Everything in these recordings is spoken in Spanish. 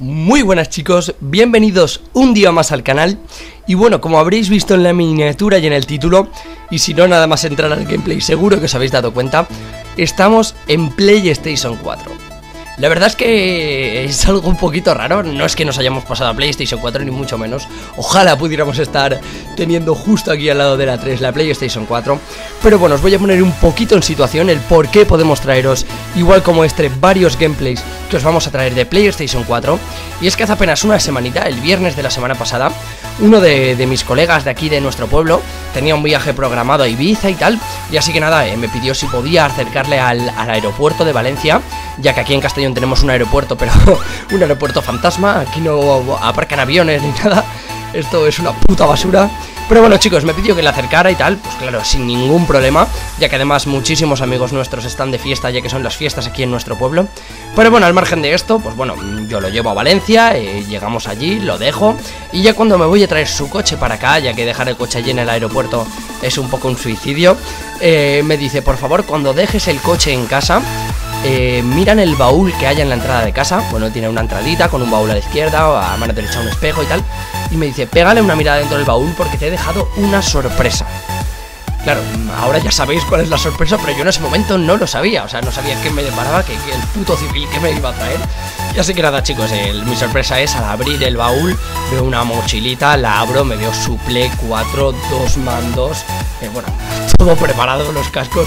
Muy buenas chicos, bienvenidos un día más al canal. Y bueno, como habréis visto en la miniatura y en el título Y si no nada más entrar al gameplay seguro que os habéis dado cuenta Estamos en PlayStation 4 la verdad es que es algo un poquito raro, no es que nos hayamos pasado a PlayStation 4 ni mucho menos. Ojalá pudiéramos estar teniendo justo aquí al lado de la 3 la PlayStation 4. Pero bueno, os voy a poner un poquito en situación el por qué podemos traeros, igual como este, varios gameplays que os vamos a traer de PlayStation 4. Y es que hace apenas una semanita, el viernes de la semana pasada, uno de, mis colegas de aquí de nuestro pueblo tenía un viaje programado a Ibiza y tal. Y así que nada, eh, me pidió si podía acercarle al, al aeropuerto de Valencia, ya que aquí en Castellón tenemos un aeropuerto, pero un aeropuerto fantasma, aquí no aparcan aviones ni nada, esto es una puta basura. Pero bueno chicos, me pidió que le acercara y tal, pues claro, sin ningún problema, ya que además muchísimos amigos nuestros están de fiesta, ya que son las fiestas aquí en nuestro pueblo. Pero bueno, al margen de esto, pues bueno, yo lo llevo a Valencia, eh, llegamos allí, lo dejo, y ya cuando me voy a traer su coche para acá, ya que dejar el coche allí en el aeropuerto es un poco un suicidio, eh, me dice, por favor, cuando dejes el coche en casa, eh, miran el baúl que hay en la entrada de casa. Bueno, tiene una entradita con un baúl a la izquierda, a mano derecha un espejo y tal. Y me dice, pégale una mirada dentro del baúl porque te he dejado una sorpresa. Claro, ahora ya sabéis cuál es la sorpresa, pero yo en ese momento no lo sabía. O sea, no sabía qué me deparaba, que, el puto civil que me iba a traer. Ya sé que nada, chicos, mi sorpresa es al abrir el baúl, veo una mochilita, la abro, me veo su Play 4, dos mandos, eh, bueno, todo preparado, los cascos.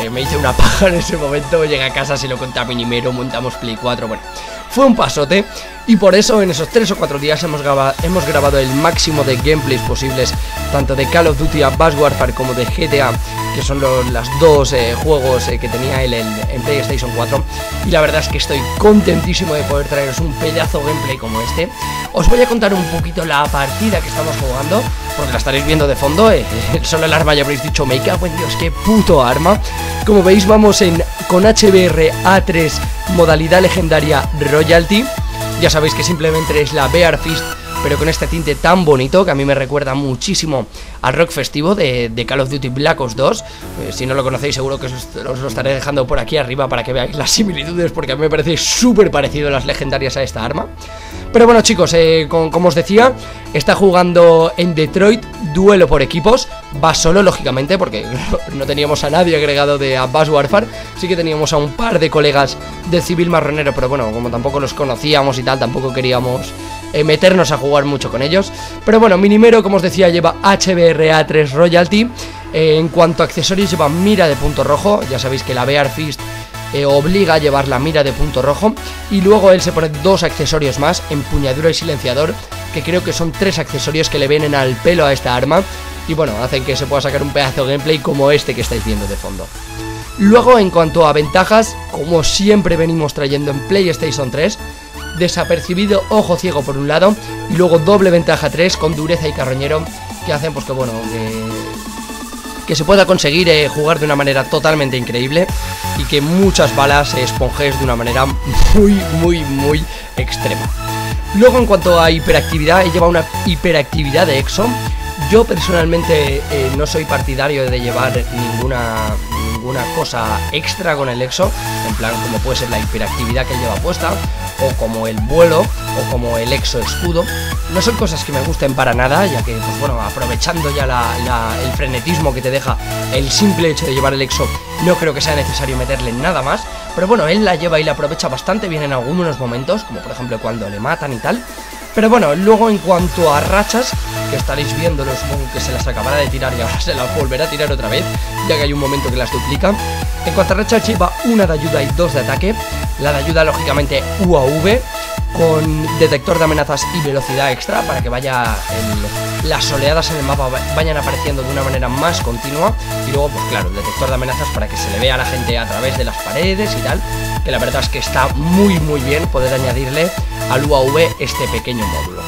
Eh, me hice una paja en ese momento, llegué a casa, se lo conté a Minimero, montamos Play 4, bueno, fue un pasote y por eso en esos 3 o 4 días hemos, grabado, el máximo de gameplays posibles, tanto de Call of Duty Advanced Warfare como de GTA, que son los las dos eh, juegos eh, que tenía él en, PlayStation 4. Y la verdad es que estoy contentísimo de poder traeros un pedazo gameplay como este. Os voy a contar un poquito la partida que estamos jugando, porque la estaréis viendo de fondo. Eh, solo el arma ya habréis dicho, me cago en Dios, qué puto arma. Como veis, vamos en con HBR A3 modalidad legendaria Royalty. Ya sabéis que simplemente es la Bear Fist, pero con este tinte tan bonito que a mí me recuerda muchísimo al rock festivo de, Call of Duty Black Ops 2. Eh, si no lo conocéis, seguro que os, lo estaré dejando por aquí arriba para que veáis las similitudes, porque a mí me parece súper parecido las legendarias a esta arma. Pero bueno, chicos, eh, como os decía, está jugando en Detroit duelo por equipos. Va solo, lógicamente, porque no teníamos a nadie agregado de Abbas Warfare. Sí que teníamos a un par de colegas de Civil Marronero, pero bueno, como tampoco los conocíamos y tal, tampoco queríamos eh, meternos a jugar mucho con ellos. Pero bueno, Minimero, como os decía, lleva HBRA3 Royalty. Eh, en cuanto a accesorios, lleva mira de punto rojo. Ya sabéis que la Bear Fist eh, obliga a llevar la mira de punto rojo. Y luego él se pone dos accesorios más, empuñadura y silenciador, que creo que son tres accesorios que le vienen al pelo a esta arma. Y bueno, hacen que se pueda sacar un pedazo de gameplay como este que estáis viendo de fondo. Luego, en cuanto a ventajas, como siempre venimos trayendo en PlayStation 3, desapercibido ojo ciego por un lado, y luego doble ventaja 3 con dureza y carroñero, que hacen pues que bueno, que se pueda conseguir eh, jugar de una manera totalmente increíble y que muchas balas se esponjes de una manera muy, muy, muy extrema. Luego en cuanto a hiperactividad, he llevado una hiperactividad de EXO. Yo personalmente eh, no soy partidario de llevar ninguna, ninguna cosa extra con el EXO, en plan como puede ser la hiperactividad que lleva puesta, o como el vuelo, o como el EXO escudo. No son cosas que me gusten para nada, ya que, pues bueno, aprovechando ya el frenetismo que te deja el simple hecho de llevar el EXO, no creo que sea necesario meterle nada más. Pero bueno, él la lleva y la aprovecha bastante bien en algunos momentos, como por ejemplo cuando le matan y tal. Pero bueno, luego en cuanto a rachas, que estaréis viendo, los que se las acabará de tirar y ahora se las volverá a tirar otra vez, ya que hay un momento que las duplica. En cuanto a rachas, lleva una de ayuda y dos de ataque. La de ayuda, lógicamente, UAV, con detector de amenazas y velocidad extra para que vaya las oleadas en el mapa vayan apareciendo de una manera más continua y luego pues claro el detector de amenazas para que se le vea a la gente a través de las paredes y tal que la verdad es que está muy muy bien poder añadirle al UAV este pequeño módulo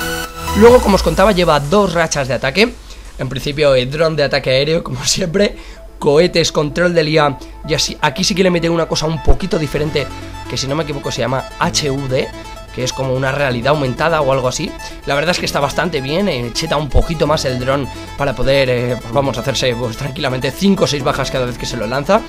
luego como os contaba lleva dos rachas de ataque en principio el dron de ataque aéreo como siempre cohetes, control del IA y así, aquí sí que le meten una cosa un poquito diferente que si no me equivoco se llama HUD que es como una realidad aumentada o algo así. La verdad es que está bastante bien, eh, cheta un poquito más el dron para poder, eh, pues vamos, a hacerse tranquilamente 5 o 6 bajas cada vez que se lo lanza.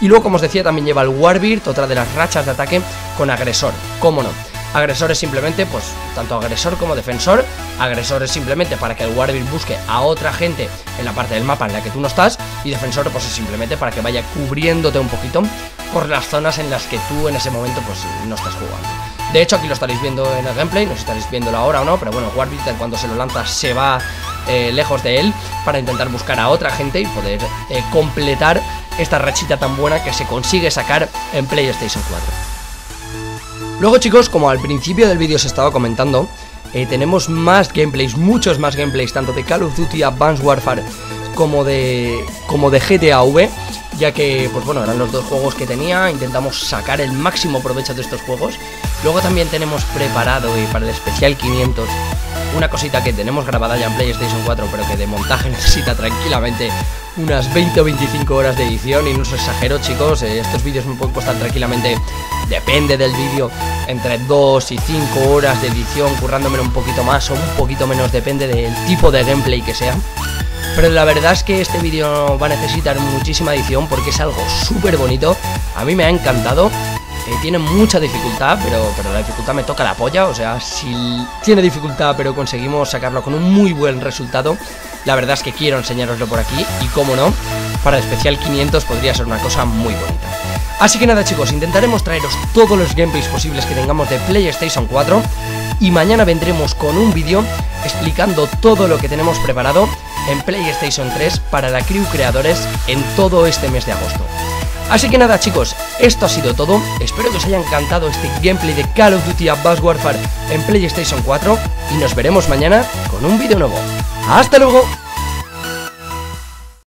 Y luego, como os decía, también lleva el Warbird, otra de las rachas de ataque con agresor, cómo no. Agresor es simplemente, pues, tanto agresor como defensor. Agresor es simplemente para que el Warbird busque a otra gente en la parte del mapa en la que tú no estás. Y defensor, pues, es simplemente para que vaya cubriéndote un poquito por las zonas en las que tú en ese momento, pues, no estás jugando. De hecho, aquí lo estaréis viendo en el gameplay, no sé si estaréis viéndolo ahora o no, pero bueno, Warbird cuando se lo lanza se va eh, lejos de él para intentar buscar a otra gente y poder eh, completar esta rachita tan buena que se consigue sacar en PlayStation 4. Luego chicos, como al principio del vídeo se estaba comentando, eh, tenemos más gameplays, muchos más gameplays, tanto de Call of Duty Advanced Warfare como de, como de GTA V, ya que, pues bueno, eran los dos juegos que tenía, intentamos sacar el máximo provecho de estos juegos. Luego también tenemos preparado y para el especial 500 una cosita que tenemos grabada ya en PlayStation 4, pero que de montaje necesita tranquilamente unas 20 o 25 horas de edición y no os exagero chicos, eh, estos vídeos me pueden costar tranquilamente, depende del vídeo, entre 2 y 5 horas de edición, currándome un poquito más o un poquito menos, depende del tipo de gameplay que sea. Pero la verdad es que este vídeo va a necesitar muchísima edición porque es algo súper bonito, a mí me ha encantado eh, tiene mucha dificultad, pero, pero la dificultad me toca la polla. O sea, si tiene dificultad, pero conseguimos sacarlo con un muy buen resultado, la verdad es que quiero enseñaroslo por aquí. Y como no, para el especial 500 podría ser una cosa muy bonita. Así que nada, chicos, intentaremos traeros todos los gameplays posibles que tengamos de PlayStation 4. Y mañana vendremos con un vídeo explicando todo lo que tenemos preparado en PlayStation 3 para la crew creadores en todo este mes de agosto. Así que nada chicos, esto ha sido todo, espero que os haya encantado este gameplay de Call of Duty Advanced Warfare en PlayStation 4 y nos veremos mañana con un vídeo nuevo. ¡Hasta luego!